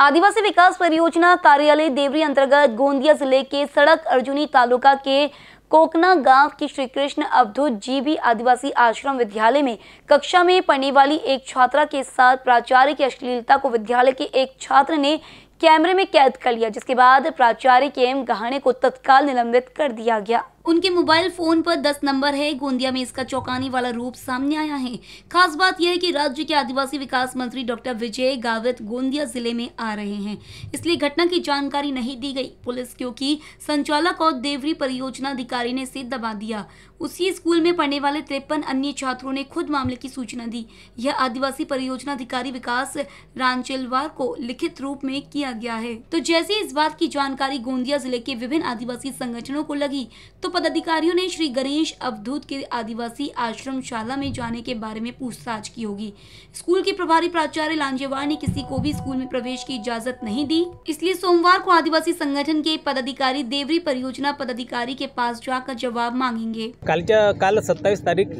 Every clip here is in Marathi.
आदिवासी विकास परियोजना कार्यालय देवरी अंतर्गत गोंदिया ज़िले के सड़क अर्जुनी तालुका के कोकना गाँव की श्री कृष्ण अवधूत जी भी आदिवासी आश्रम विद्यालय में कक्षा में पढ़ने वाली एक छात्रा के साथ प्राचार्य की अश्लीलता को विद्यालय के एक छात्र ने कैमरे में कैद कर लिया, जिसके बाद प्राचार्य के एम गहाने को तत्काल निलंबित कर दिया गया। उनके मोबाइल फ़ोन पर 10 नंबर है। गोंदिया में इसका चौंकाने वाला रूप सामने आया है। खास बात यह है कि राज्य के आदिवासी विकास मंत्री डॉक्टर विजय गावित गोंदिया ज़िले में आ रहे हैं। इसलिए घटना की जानकारी नहीं दी गई पुलिस, क्योंकि संचालक और देवरी परियोजना अधिकारी ने इसे दबा दिया। उसी स्कूल में पढ़ने वाले तिरपन अन्य छात्रों ने खुद मामले की सूचना दी। यह आदिवासी परियोजना अधिकारी विकास रांचेलवार को लिखित रूप में किया गया है। तो जैसे इस बात की जानकारी गोंदिया ज़िले के विभिन्न आदिवासी संगठनों को लगी तो पदाधिकारियों ने श्री गणेश अवधूत के आदिवासी आश्रम शाला में जाने के बारे में पूछताछ की होगी। स्कूल के प्रभारी प्राचार्य लांजेवार ने किसी को भी स्कूल में प्रवेश की इजाज़त नहीं दी। इसलिए सोमवार को आदिवासी संगठन के पदाधिकारी देवरी परियोजना पदाधिकारी के पास जाकर जवाब मांगेंगे। कालच्या काल सत्तावीस तारीख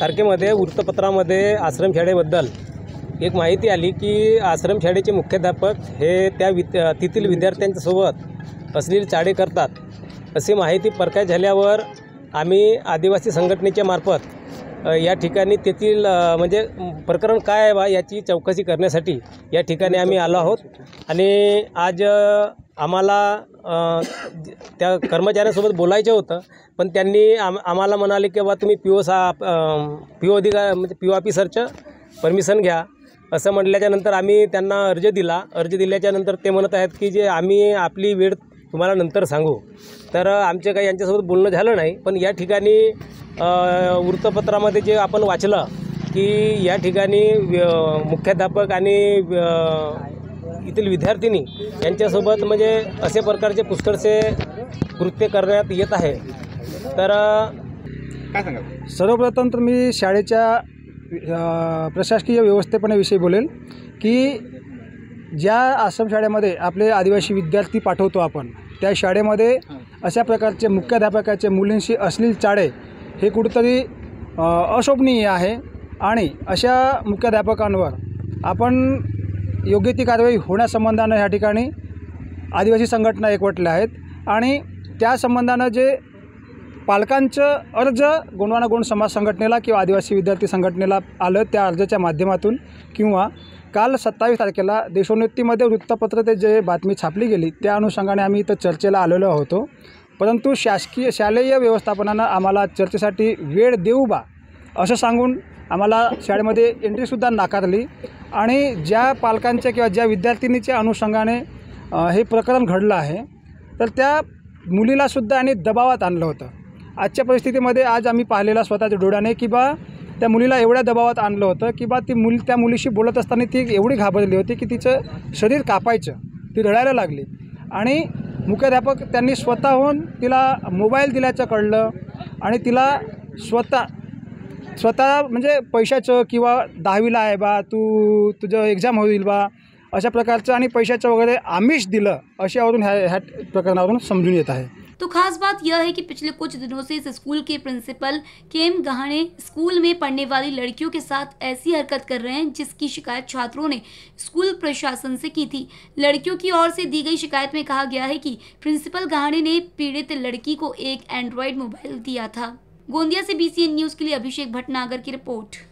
तारखेमध्ये वृत्तपत्रामध्ये आश्रमशाळेबद्दल एक माहिती आली की आश्रमशाळेचे मुख्याध्यापक हे तेथील विद्यार्थ्यांच्यासोबत अश्लील चाळे करतात. अशी माहिती परकाय झाल्यावर आम्ही आदिवासी संघटनेच्या मार्फत या ठिकाणी तेथील म्हणजे प्रकरण काय आहे बा याची चौकशी करण्यासाठी या ठिकाणी आम्ही आलो आहोत. आणि आज आम्हाला त्या कर्मचाऱ्यांसोबत बोलायचं होतं पण त्यांनी आम आम्हाला म्हणाले की बा तुम्ही पी ओ सा पी ओ अधिकार म्हणजे पी ओ ऑफिसरचं परमिशन घ्या. असं म्हटल्याच्यानंतर आम्ही त्यांना अर्ज दिला. अर्ज दिल्याच्यानंतर ते म्हणत आहेत की जे आम्ही आपली वेळ तुम्हाला नंतर सांगू. तर आमचे काही यांच्यासोबत बोलणं झालं नाही पण या ठिकाणी वृत्तपत्रामध्ये जे आपण वाचलं की या ठिकाणी व्य- मुख्याध्यापक आणि येथील विद्यार्थिनी यांच्यासोबत म्हणजे असे प्रकारचे पुष्कळसे कृत्य करण्यात येत आहे. तर काय सर्वप्रथम तर मी शाळेच्या प्रशासकीय व्यवस्थेपणाविषयी बोलेल की ज्या आश्रमशाळेमध्ये आपले आदिवासी विद्यार्थी पाठवतो आपण त्या शाळेमध्ये अशा प्रकारचे मुख्याध्यापकाचे मुलींशी अश्लील चाळे हे कुठंतरी अशोभनीय आहे आणि अशा मुख्याध्यापकांवर आपण योग्य ती कारवाई होण्यासंबंधानं ह्या ठिकाणी आदिवासी संघटना एकवटल्या आहेत आणि त्या संबंधानं जे पालकांचं अर्ज गोंडवाना गोंड समाज संघटनेला किंवा आदिवासी विद्यार्थी संघटनेला आलं त्या अर्जाच्या माध्यमातून किंवा काल सत्तावीस तारखेला देशोन्नतीमध्ये वृत्तपत्र ते जे बातमी छापली गेली त्या अनुषंगाने आम्ही इथं चर्चेला आलेलो होतो. परंतु शासकीय शालेय व्यवस्थापनानं आम्हाला चर्चेसाठी वेळ देऊ बा असं सांगून आम्हाला शाळेमध्ये एंट्रीसुद्धा नाकारली. आणि ज्या पालकांच्या किंवा ज्या विद्यार्थिनीच्या अनुषंगाने हे प्रकरण घडलं आहे तर त्या मुलीलासुद्धा आणि दबावात आणलं होतं. आजच्या परिस्थितीमध्ये आज आम्ही पाहिलेला स्वतःच्या डोळ्याने की बा त्या मुलीला एवढ्या दबावात आणलं होतं की बा ती मुल त्या मुलीशी बोलत असताना ती एवढी घाबरली होती की तिचं शरीर कापायचं ती रडायला लागली. आणि मुख्याध्यापक त्यांनी स्वतःहून तिला मोबाईल दिल्याचं कळलं आणि तिला स्वतः स्वतः म्हणजे पैशाचं किंवा दहावीला आहे बा तू तुझं एक्झाम होईल बा अशा प्रकारचं आणि पैशाचं वगैरे आमिष दिलं अशावरून ह्या ह्या प्रकरणावरून समजून येत आहे. तो खास बात यह है कि पिछले कुछ दिनों से इस स्कूल के प्रिंसिपल केम गहाने स्कूल में पढ़ने वाली लड़कियों के साथ ऐसी हरकत कर रहे हैं जिसकी शिकायत छात्रों ने स्कूल प्रशासन से की थी। लड़कियों की ओर से दी गई शिकायत में कहा गया है कि प्रिंसिपल गहाने ने पीड़ित लड़की को एक एंड्रॉयड मोबाइल दिया था। गोंदिया से बीसीएन न्यूज़ के लिए अभिषेक भटनागर की रिपोर्ट।